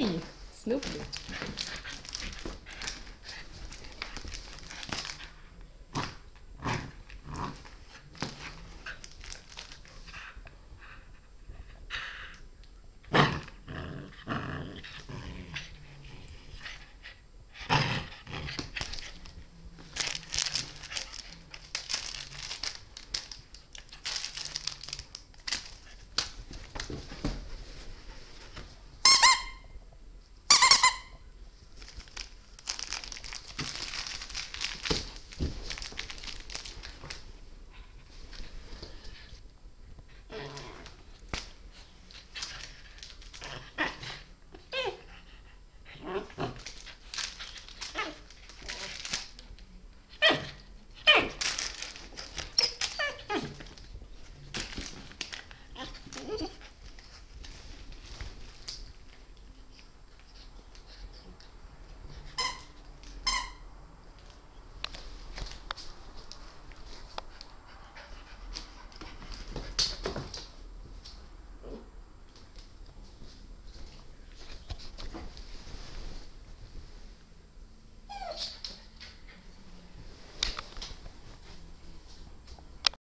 Snoopy.